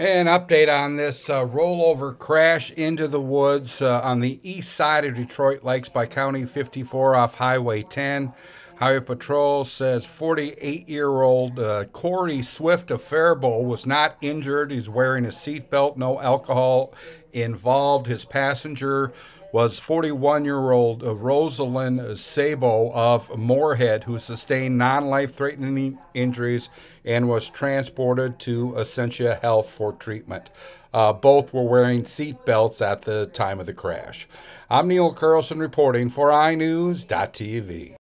An update on this uh, rollover crash into the woods uh, on the east side of Detroit Lakes by County 54 off Highway 10. Highway Patrol says 48 year old uh, Corey Swift of Faribault was not injured. He's wearing a seatbelt, no alcohol involved. His passenger was 41 year old Rosalind Sabo of Moorhead, who sustained non life threatening injuries and was transported to Essentia Health for treatment. Uh, both were wearing seat belts at the time of the crash. I'm Neil Carlson reporting for iNewZ.TV.